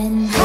I've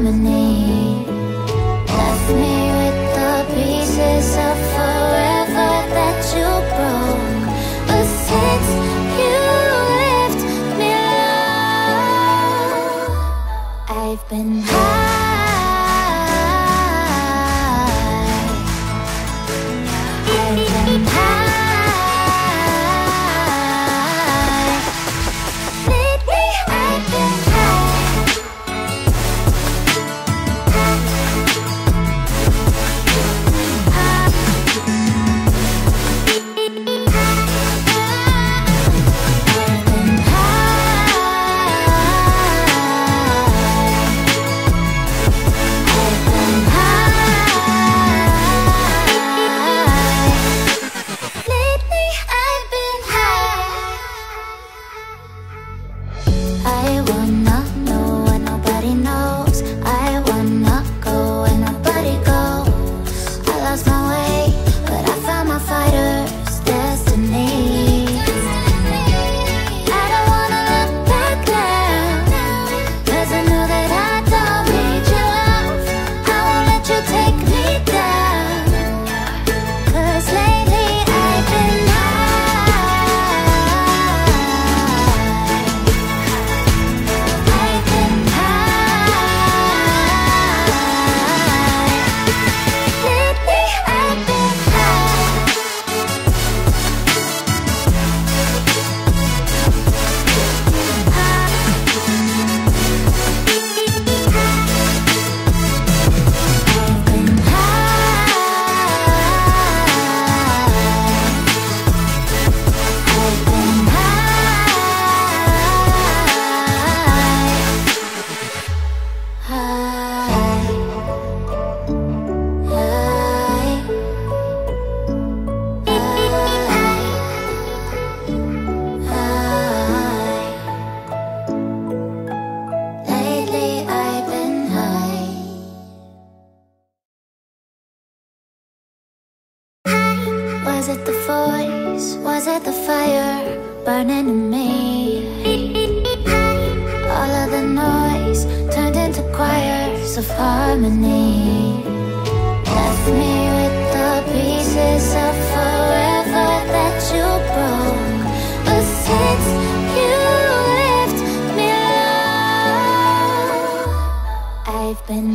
harmony. Left me with the pieces of forever that you broke. But since you left me alone I've been choirs of harmony. Left me with the pieces of forever that you broke. But since you left me alone I've been